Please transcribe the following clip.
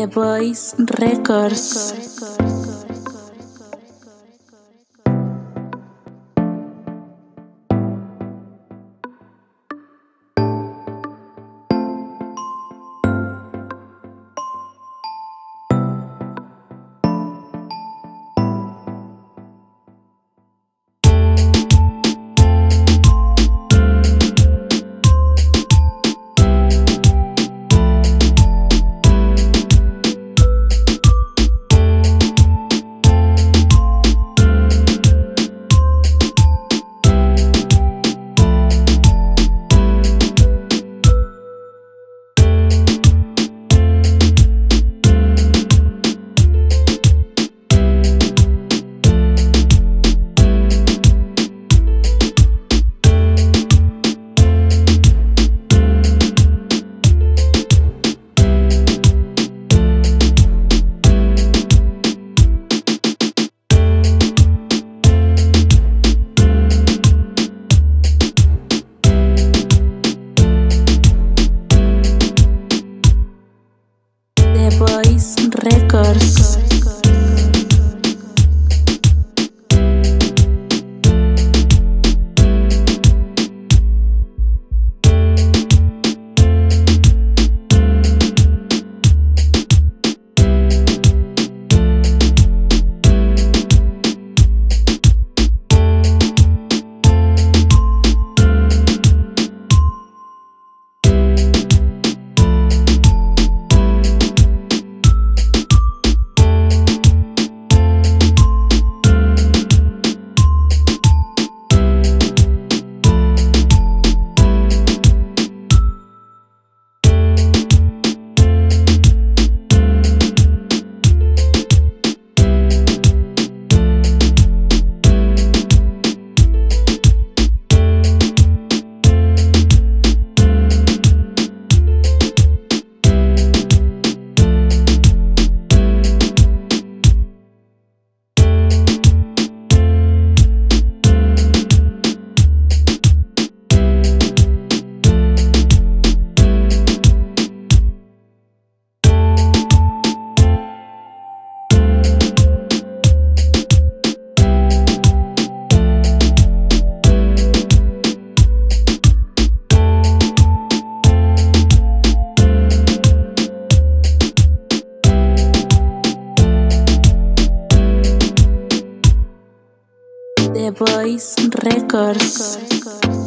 The Voice Records. universo. The Voice Records.